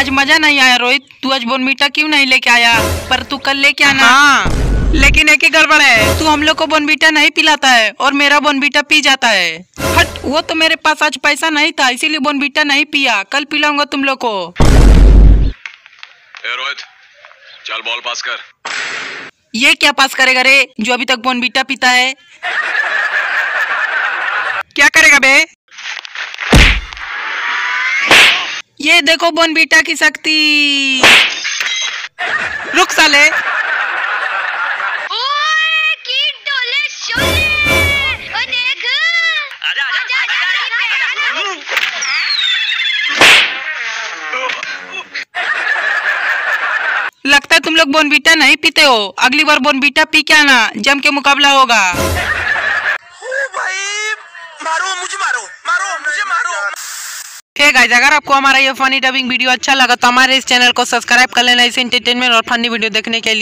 आज मज़ा नहीं आया रोहित। तू आज बोनमीटा क्यों नहीं लेके आया? पर तू कल लेके आना। हाँ। लेकिन एक ही गड़बड़ है। तू हम लोग को बोनबीटा नहीं पिलाता है और मेरा बोनबीटा पी जाता है। हट वो तो मेरे पास आज पैसा नहीं था इसीलिए बोनबीटा नहीं पिया। कल पिलाऊँगा तुम लोग को। ए रोहित चल बॉल पास कर। ये क्या पास करेगा रे जो अभी तक बोनबीटा पीता है? क्या करेगा बे? ये देखो बोनबीटा की शक्ति। रुक साले। ओए की डोले शोले। ओ देख। आजा आजा आजा लगता है तुम लोग बोनबीटा नहीं पीते हो। अगली बार बोनबीटा पी के आना जम के मुकाबला होगा। भाई मारो मुझे मारो मारो मुझे मारो। है अगर आपको हमारा ये फनी डबिंग वीडियो अच्छा लगा तो हमारे इस चैनल को सब्सक्राइब कर लेना इस एंटरटेनमेंट और फनी वीडियो देखने के लिए।